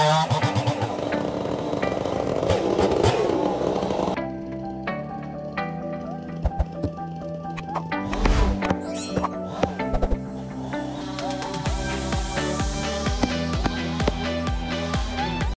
Oh,